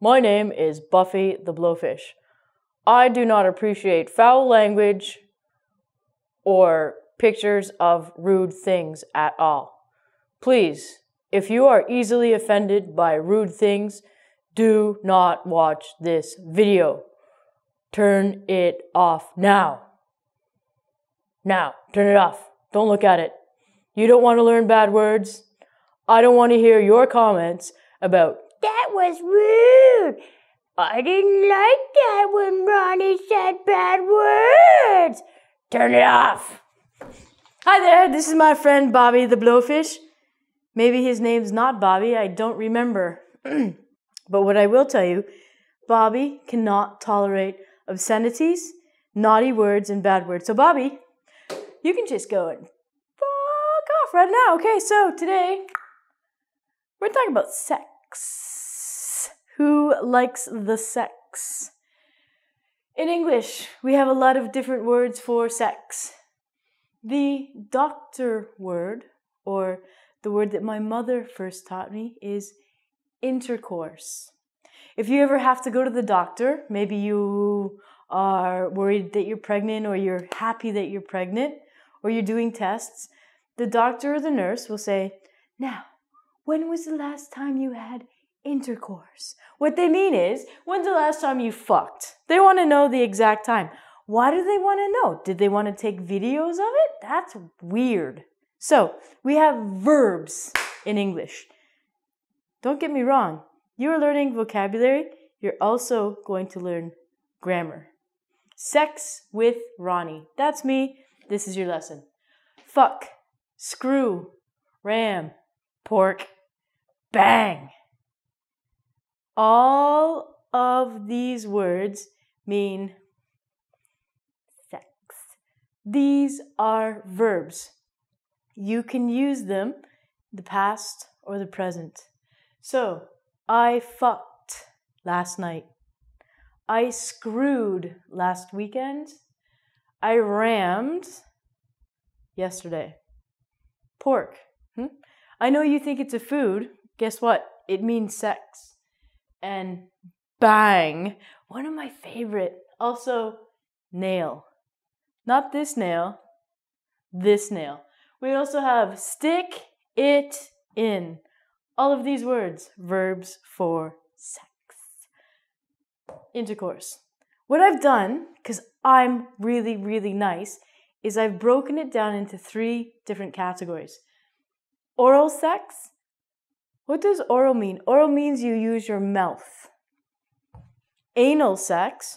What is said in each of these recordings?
My name is Buffy the Blowfish. I do not appreciate foul language or pictures of rude things at all. Please, if you are easily offended by rude things, do not watch this video. Turn it off now. Now, turn it off. Don't look at it. You don't want to learn bad words. I don't want to hear your comments about was rude. I didn't like that when Ronnie said bad words. Turn it off. Hi there, this is my friend Bobby the Blowfish. Maybe his name's not Bobby, I don't remember. but what I will tell you, Bobby cannot tolerate obscenities, naughty words, and bad words. So, Bobby, you can just go and fuck off right now. Okay, so today we're talking about sex. Who likes the sex? In English, we have a lot of different words for sex. The doctor word, or the word that my mother first taught me, is intercourse. If you ever have to go to the doctor, maybe you are worried that you're pregnant or you're happy that you're pregnant or you're doing tests, the doctor or the nurse will say, Now, when was the last time you had intercourse? What they mean is, when's the last time you fucked? They want to know the exact time. Why do they want to know? Did they want to take videos of it? That's weird. So, we have verbs in English. Don't get me wrong, you're learning vocabulary, you're also going to learn grammar. Sex with Ronnie. That's me. This is your lesson. Fuck, screw, ram, pork, bang. All of these words mean sex. These are verbs. You can use them the past or the present. So, I fucked last night. I screwed last weekend. I rammed yesterday. Pork. Hmm? I know you think it's a food. Guess what? It means sex. And bang. One of my favorite. Also, nail. Not this nail, this nail. We also have stick it in. All of these words, verbs for sex. Intercourse. What I've done, because I'm really, really nice, is I've broken it down into three different categories. Oral sex. What does oral mean? Oral means you use your mouth. Anal sex.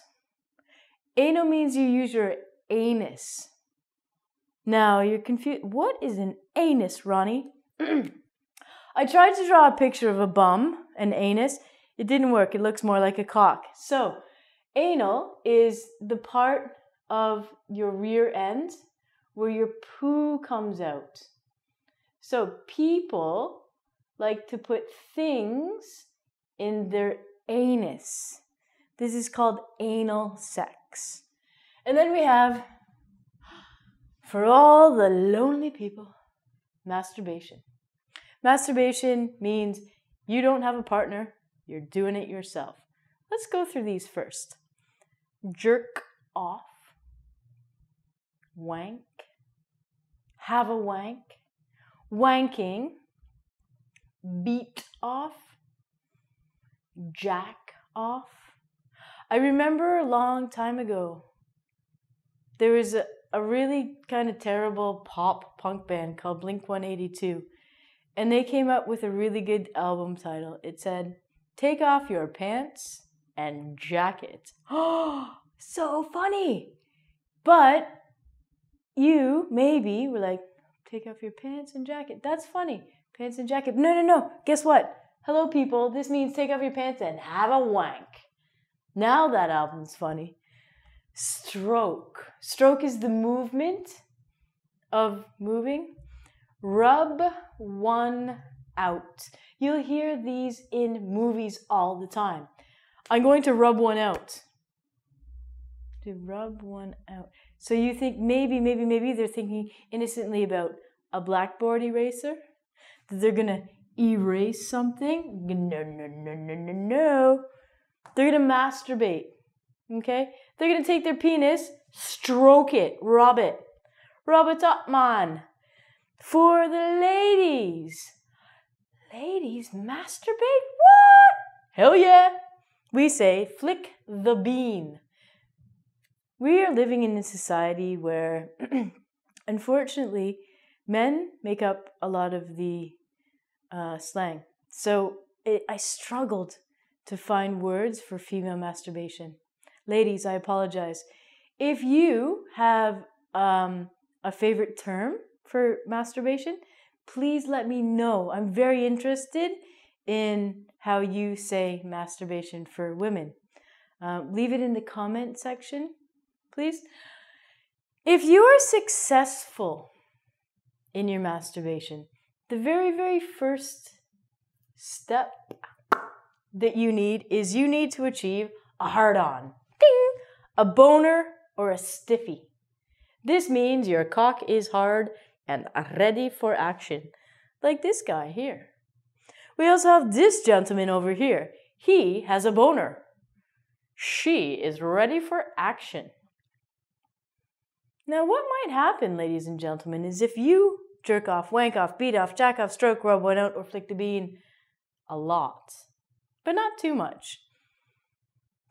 Anal means you use your anus. Now you're confused. What is an anus, Ronnie? I tried to draw a picture of a bum, an anus. It didn't work. It looks more like a cock. So, anal is the part of your rear end where your poo comes out. So, people like to put things in their anus. This is called anal sex. And then we have, for all the lonely people, masturbation. Masturbation means you don't have a partner, you're doing it yourself. Let's go through these first. Jerk off, wank, have a wank, wanking, beat off, jack off. I remember a long time ago, there was a, a really kind of terrible pop punk band called Blink 182 and they came up with a really good album title. It said, Take off your pants and jacket. Oh, so funny. But you maybe were like, Take off your pants and jacket. That's funny. Pants and jacket. No, no, no. Guess what? Hello, people. This means take off your pants and have a wank. Now that album's funny. Stroke. Stroke is the movement of moving Rub one out. You'll hear these in movies all the time. I'm going to rub one out. To rub one out. So you think maybe, maybe, maybe they're thinking innocently about a blackboard eraser? They're gonna erase something? No, no, no, no, no, no. They're to masturbate. Okay? They're to take their penis, stroke it, rub it. Rub it up, man. For the ladies. Ladies masturbate? What? Hell yeah. We say flick the bean. We are living in a society where, unfortunately, men make up a lot of the uh, slang. So it, I struggled to find words for female masturbation. Ladies, I apologize. If you have um, a favorite term for masturbation, please let me know. I'm very interested in how you say masturbation for women. Uh, leave it in the comment section, please. If you are successful in your masturbation, the very, very first step that you need is you need to achieve a hard on, ding, a boner, or a stiffy. This means your cock is hard and ready for action, like this guy here. We also have this gentleman over here. He has a boner. She is ready for action. Now, what might happen, ladies and gentlemen, is if you jerk off, wank off, beat off, jack off, stroke, rub one out, or flick the bean a lot, but not too much.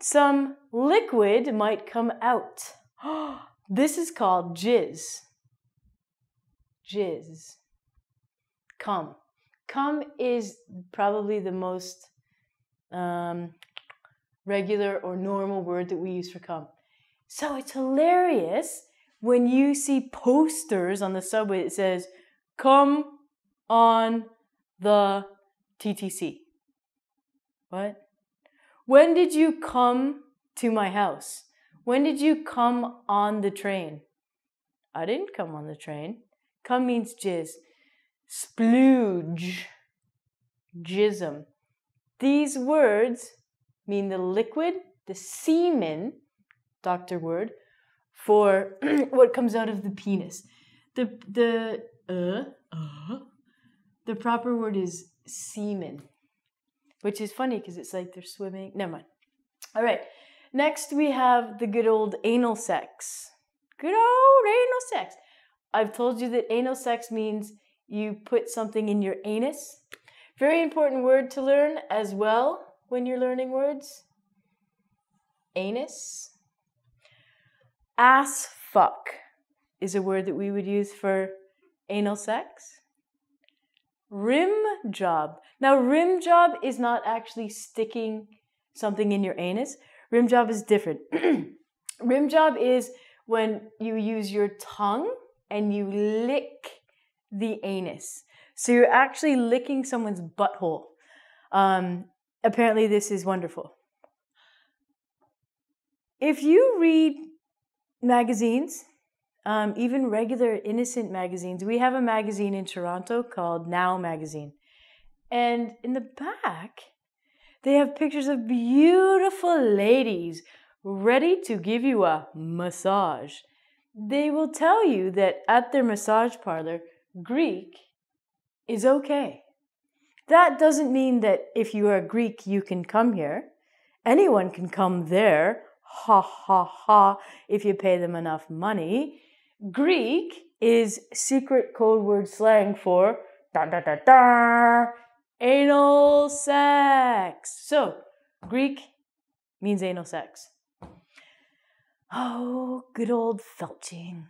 Some liquid might come out. this is called jizz. Jizz. Come. Come is probably the most um, regular or normal word that we use for come. So it's hilarious when you see posters on the subway that says, come on the TTC. What? When did you come to my house? When did you come on the train? I didn't come on the train. Come means jizz. Splooge. Jism. These words mean the liquid, the semen, doctor word, for what comes out of the penis. The the uh, uh the proper word is semen, which is funny because it's like they're swimming. Never mind. All right. Next we have the good old anal sex. Good old anal sex. I've told you that anal sex means you put something in your anus. Very important word to learn as well when you're learning words. Anus. Ass fuck is a word that we would use for anal sex. Rim job. Now, rim job is not actually sticking something in your anus. Rim job is different. rim job is when you use your tongue and you lick the anus. So you're actually licking someone's butthole. Um, apparently, this is wonderful. If you read magazines, um, even regular innocent magazines, we have a magazine in Toronto called Now Magazine. And in the back, they have pictures of beautiful ladies ready to give you a massage. They will tell you that at their massage parlor, Greek is okay. That doesn't mean that if you are Greek, you can come here. Anyone can come there. Ha ha ha, if you pay them enough money. Greek is secret code word slang for da da da da anal sex. So, Greek means anal sex. Oh, good old felching.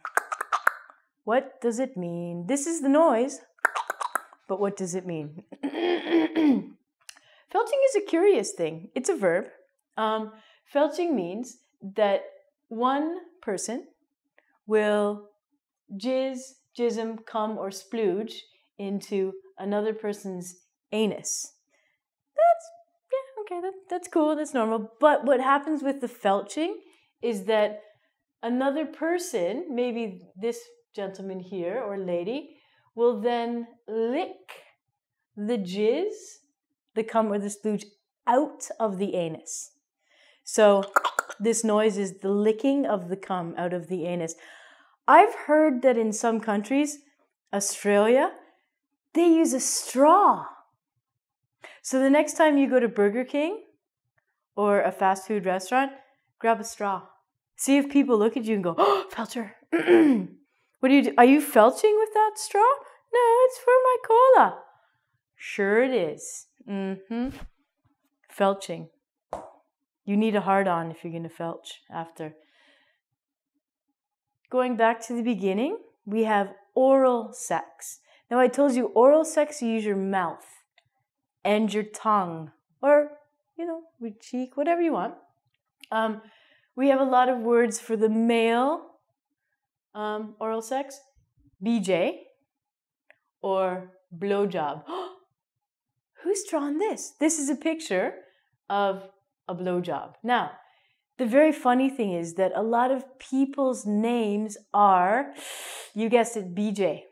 What does it mean? This is the noise, but what does it mean? felching is a curious thing. It's a verb. Um, felching means that one person will jizz, jism, come, or splooge into another person's anus. That's, yeah, okay, that, that's cool, that's normal. But what happens with the felching is that another person, maybe this gentleman here or lady, will then lick the jizz, the cum or the splooge, out of the anus. So this noise is the licking of the cum out of the anus. I've heard that in some countries, Australia, they use a straw. So the next time you go to Burger King or a fast food restaurant, grab a straw. See if people look at you and go, "Oh, Felcher." what do you do? Are you felching with that straw? No, it's for my cola. Sure it is. Mm-hmm. Felching. You need a hard on if you're going to felch after. Going back to the beginning, we have oral sex. Now, I told you oral sex, you use your mouth and your tongue, or, you know, your cheek, whatever you want. Um, we have a lot of words for the male um, oral sex BJ or blowjob. Who's drawn this? This is a picture of a blowjob. Now, the very funny thing is that a lot of people's names are, you guessed it, BJ.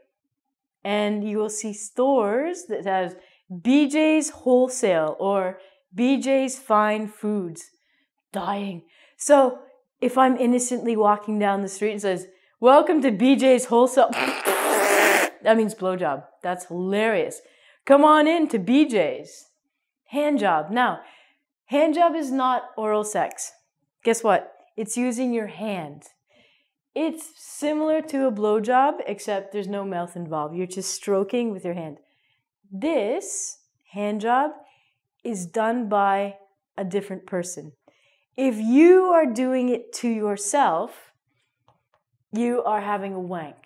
And you will see stores that has BJ's Wholesale or BJ's Fine Foods. Dying. So if I'm innocently walking down the street and says, Welcome to BJ's Wholesale, that means blowjob. That's hilarious. Come on in to BJ's. Hand job. Now, hand job is not oral sex. Guess what? It's using your hand. It's similar to a blowjob, except there's no mouth involved. You're just stroking with your hand. This hand job is done by a different person. If you are doing it to yourself, you are having a wank.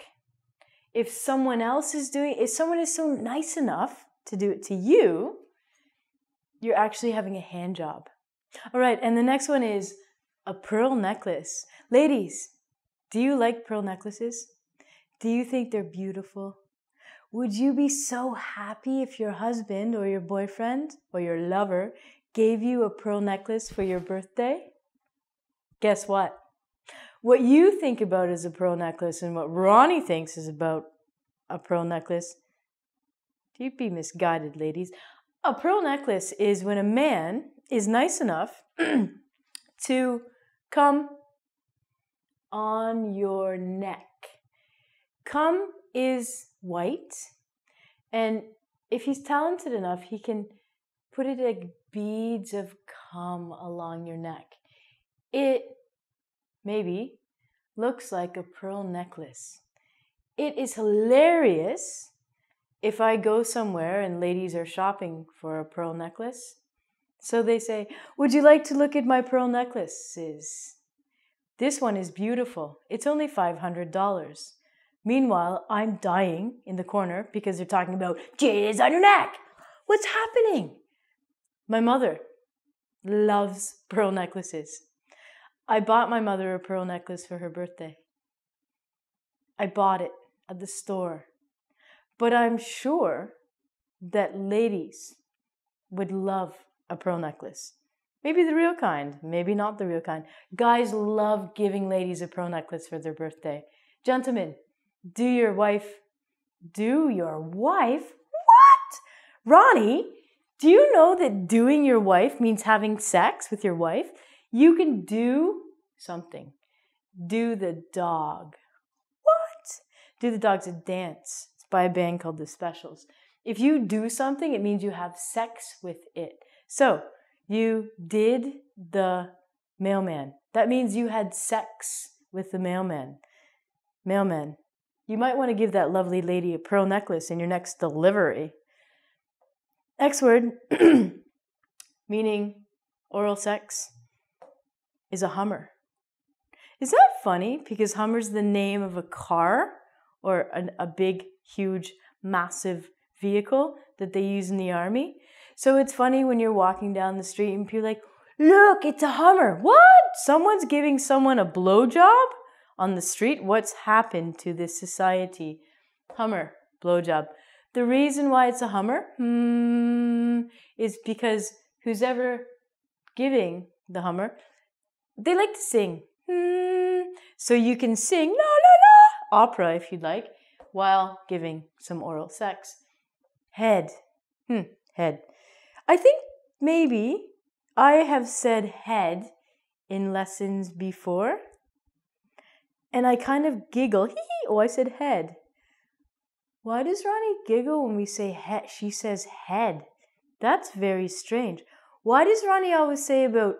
If someone else is doing if someone is so nice enough to do it to you, you're actually having a hand job. All right, and the next one is a pearl necklace. Ladies, do you like pearl necklaces? Do you think they're beautiful? Would you be so happy if your husband or your boyfriend or your lover gave you a pearl necklace for your birthday? Guess what? What you think about is a pearl necklace and what Ronnie thinks is about a pearl necklace, you'd be misguided, ladies. A pearl necklace is when a man is nice enough to Come on your neck. Come is white, and if he's talented enough, he can put it like beads of cum along your neck. It maybe looks like a pearl necklace. It is hilarious if I go somewhere and ladies are shopping for a pearl necklace so they say, Would you like to look at my pearl necklaces? This one is beautiful. It's only $500. Meanwhile, I'm dying in the corner because they're talking about jizz on your neck. What's happening? My mother loves pearl necklaces. I bought my mother a pearl necklace for her birthday. I bought it at the store. But I'm sure that ladies would love a pearl necklace. Maybe the real kind, maybe not the real kind. Guys love giving ladies a pearl necklace for their birthday. Gentlemen, do your wife, do your wife? What? Ronnie, do you know that doing your wife means having sex with your wife? You can do something. Do the dog. What? Do the dog's a dance. It's by a band called The Specials. If you do something, it means you have sex with it. So you did the mailman. That means you had sex with the mailman. Mailman. You might want to give that lovely lady a pearl necklace in your next delivery. X word, meaning oral sex, is a Hummer. Is that funny? Because Hummer's the name of a car or an, a big, huge, massive vehicle that they use in the army. So it's funny when you're walking down the street and people like, look, it's a Hummer. What? Someone's giving someone a blowjob on the street? What's happened to this society? Hummer, blowjob. The reason why it's a Hummer hmm, is because who's ever giving the Hummer, they like to sing. Hmm, so you can sing la la la opera if you'd like while giving some oral sex. Head. Hmm, head. I think maybe I have said head in lessons before, and I kind of giggle. Hee hee. Oh, I said head. Why does Ronnie giggle when we say head? She says head. That's very strange. Why does Ronnie always say about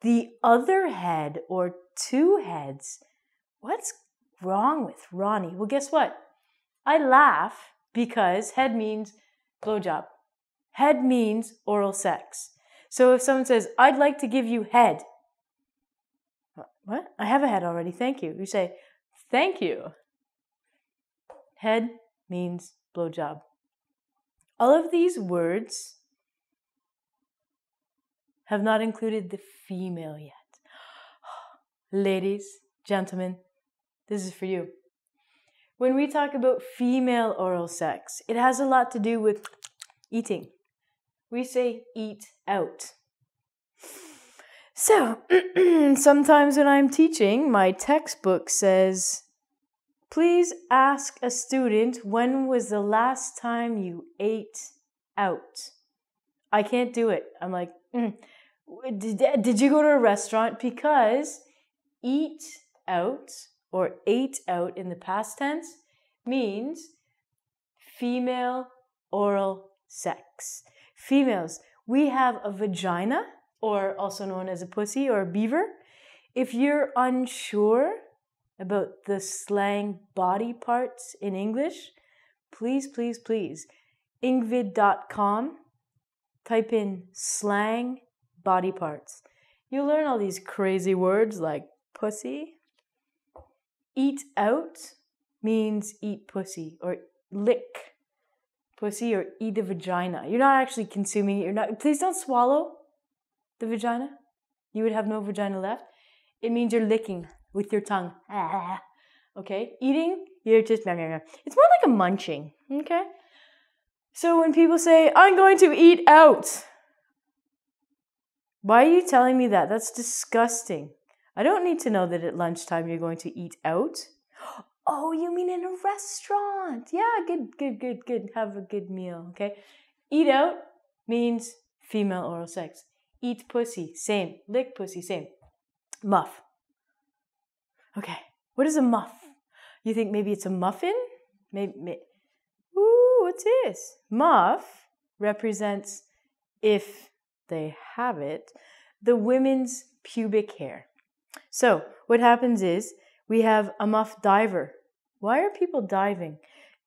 the other head or two heads? What's wrong with Ronnie? Well, guess what? I laugh because head means blowjob. Head means oral sex. So if someone says, I'd like to give you head, uh, what? I have a head already, thank you. You say, thank you. Head means blowjob. All of these words have not included the female yet. Ladies, gentlemen, this is for you. When we talk about female oral sex, it has a lot to do with eating. We say eat out. So, sometimes when I'm teaching, my textbook says, please ask a student when was the last time you ate out? I can't do it. I'm like, mm. did, did you go to a restaurant? Because eat out or ate out in the past tense means female oral sex. Females, we have a vagina or also known as a pussy or a beaver. If you're unsure about the slang body parts in English, please, please, please, engvid.com, type in slang body parts. You'll learn all these crazy words like pussy. Eat out means eat pussy or lick pussy or eat the vagina. You're not actually consuming it. You're not. Please don't swallow the vagina, you would have no vagina left. It means you're licking with your tongue. Okay? Eating, you're just, it's more like a munching. Okay? So when people say, I'm going to eat out, why are you telling me that? That's disgusting. I don't need to know that at lunchtime you're going to eat out. Oh, you mean in a restaurant? Yeah, good, good, good, good. Have a good meal, okay? Eat out means female oral sex. Eat pussy, same. Lick pussy, same. Muff. Okay, what is a muff? You think maybe it's a muffin? Maybe. Ooh, what's this? Muff represents, if they have it, the women's pubic hair. So, what happens is we have a muff diver. Why are people diving?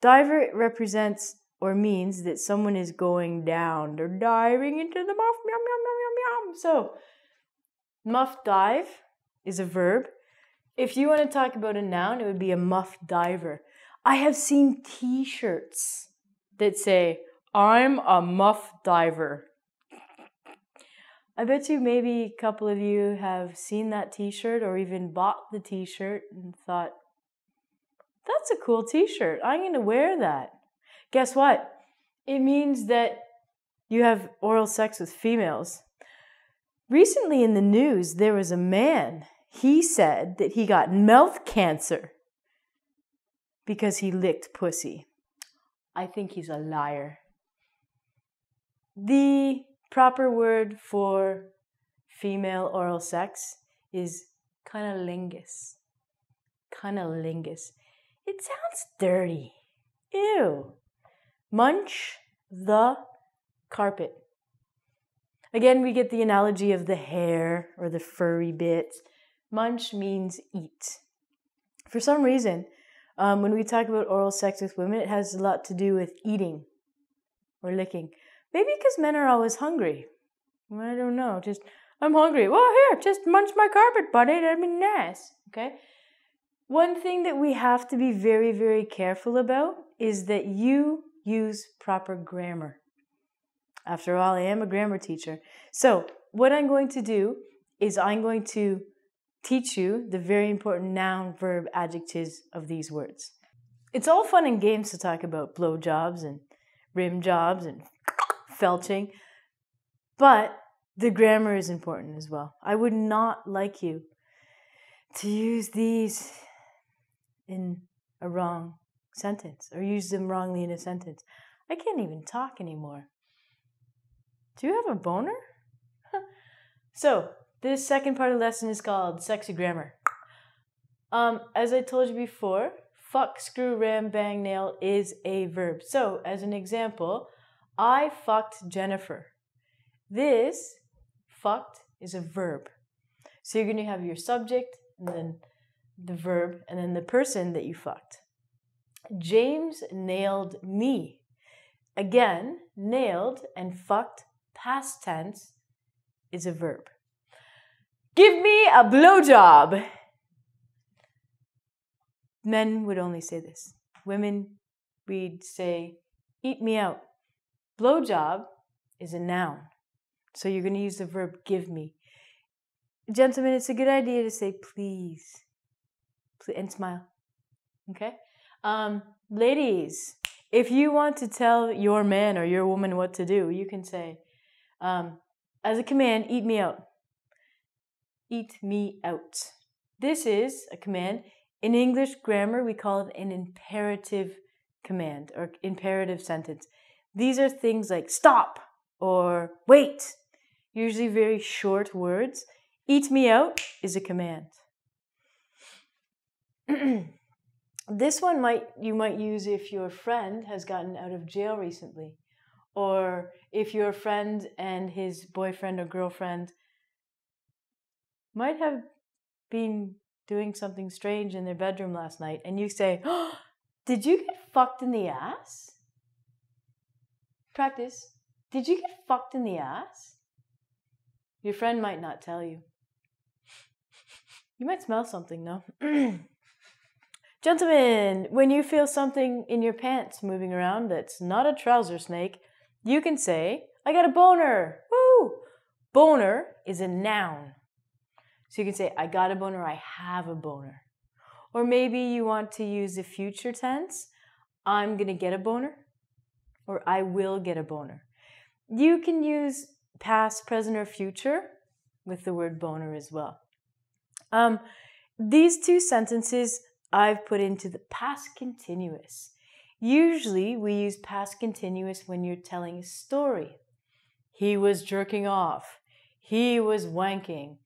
Diver represents or means that someone is going down. They're diving into the muff. Meow, meow, meow, meow, meow. So, muff dive is a verb. If you want to talk about a noun, it would be a muff diver. I have seen t shirts that say, I'm a muff diver. I bet you maybe a couple of you have seen that t shirt or even bought the t shirt and thought, that's a cool t shirt. I'm going to wear that. Guess what? It means that you have oral sex with females. Recently in the news, there was a man. He said that he got mouth cancer because he licked pussy. I think he's a liar. The proper word for female oral sex is cunnilingus. Cunnilingus. It sounds dirty. Ew. Munch the carpet. Again, we get the analogy of the hair or the furry bit. Munch means eat. For some reason, um, when we talk about oral sex with women, it has a lot to do with eating or licking. Maybe because men are always hungry. I don't know. Just, I'm hungry. Well, here, just munch my carpet, buddy. That'd be nice. Okay? One thing that we have to be very, very careful about is that you use proper grammar. After all, I am a grammar teacher. So, what I'm going to do is I'm going to teach you the very important noun, verb, adjectives of these words. It's all fun and games to talk about blowjobs and rim jobs and felching, but the grammar is important as well. I would not like you to use these in a wrong sentence or use them wrongly in a sentence. I can't even talk anymore. Do you have a boner? so, this second part of the lesson is called sexy grammar. Um, as I told you before, fuck, screw, ram, bang, nail is a verb. So, as an example, I fucked Jennifer. This fucked is a verb. So you're going to have your subject and then the verb and then the person that you fucked. James nailed me. Again, nailed and fucked past tense is a verb. Give me a blowjob. Men would only say this. Women, we'd say, eat me out. Blowjob is a noun. So you're going to use the verb give me. Gentlemen, it's a good idea to say please, please and smile. Okay? Um, ladies, if you want to tell your man or your woman what to do, you can say, um, as a command, eat me out. Eat me out. This is a command. In English grammar, we call it an imperative command or imperative sentence. These are things like stop or wait, usually very short words. Eat me out is a command. this one might you might use if your friend has gotten out of jail recently or if your friend and his boyfriend or girlfriend might have been doing something strange in their bedroom last night and you say, oh, Did you get fucked in the ass? Practice. Did you get fucked in the ass? Your friend might not tell you. You might smell something, though. Gentlemen, when you feel something in your pants moving around that's not a trouser snake, you can say, I got a boner. Woo! Boner is a noun. So you can say, I got a boner, I have a boner. Or maybe you want to use the future tense, I'm going to get a boner, or I will get a boner. You can use past, present, or future with the word boner as well. Um, these two sentences I've put into the past continuous. Usually we use past continuous when you're telling a story. He was jerking off. He was wanking.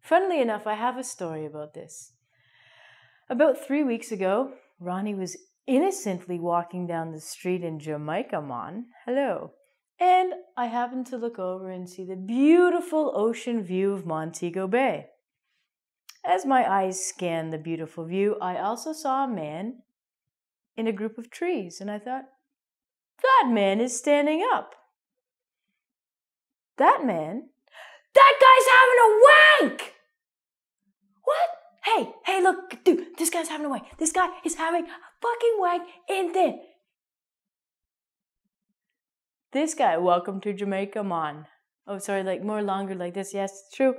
Funnily enough, I have a story about this. About three weeks ago, Ronnie was innocently walking down the street in Jamaica, Mon. Hello. And I happened to look over and see the beautiful ocean view of Montego Bay. As my eyes scanned the beautiful view, I also saw a man in a group of trees, and I thought, that man is standing up. That man, that guy's having a wank! What? Hey, hey, look, dude, this guy's having a wank. This guy is having a fucking wank in there. This guy, welcome to Jamaica, man. Oh, sorry, like more longer like this. Yes, it's true.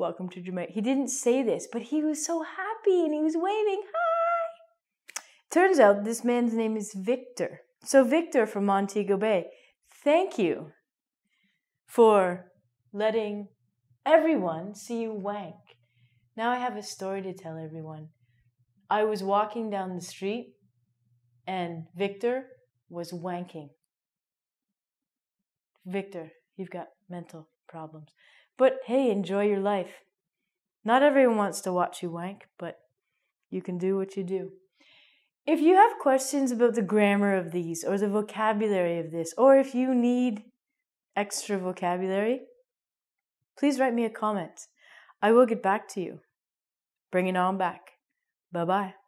Welcome to Jamaica. He didn't say this, but he was so happy and he was waving. Hi! Turns out this man's name is Victor. So, Victor from Montego Bay, thank you for letting everyone see you wank. Now I have a story to tell everyone. I was walking down the street and Victor was wanking. Victor, you've got mental problems. But hey, enjoy your life. Not everyone wants to watch you wank, but you can do what you do. If you have questions about the grammar of these or the vocabulary of this, or if you need extra vocabulary, please write me a comment. I will get back to you. Bring it on back. Bye bye.